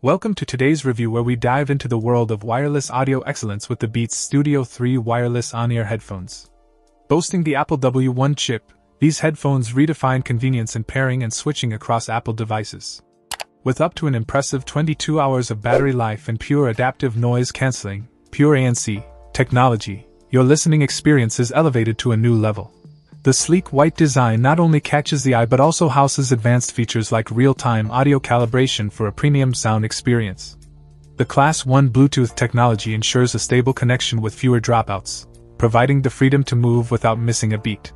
Welcome to today's review where we dive into the world of wireless audio excellence with the Beats Studio 3 wireless on ear headphones. Boasting the Apple W1 chip, these headphones redefine convenience in pairing and switching across Apple devices. With up to an impressive 22 hours of battery life and pure adaptive noise cancelling, pure ANC, technology, your listening experience is elevated to a new level. The sleek white design not only catches the eye but also houses advanced features like real time audio calibration for a premium sound experience. The Class 1 Bluetooth technology ensures a stable connection with fewer dropouts, providing the freedom to move without missing a beat.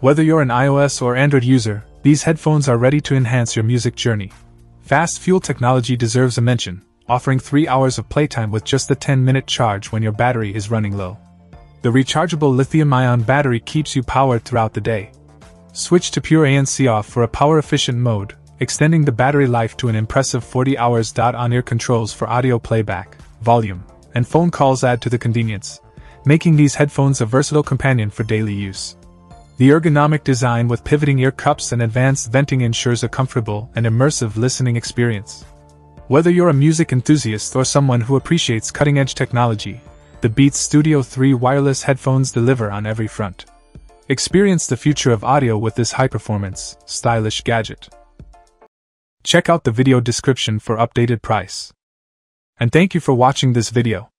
Whether you're an iOS or Android user, these headphones are ready to enhance your music journey. Fast fuel technology deserves a mention, offering 3 hours of playtime with just a 10 minute charge when your battery is running low. The rechargeable lithium ion battery keeps you powered throughout the day. Switch to Pure ANC off for a power efficient mode, extending the battery life to an impressive 40 hours. Dot on ear controls for audio playback, volume, and phone calls add to the convenience, making these headphones a versatile companion for daily use. The ergonomic design with pivoting ear cups and advanced venting ensures a comfortable and immersive listening experience. Whether you're a music enthusiast or someone who appreciates cutting edge technology, the Beats Studio 3 wireless headphones deliver on every front. Experience the future of audio with this high performance, stylish gadget. Check out the video description for updated price. And thank you for watching this video.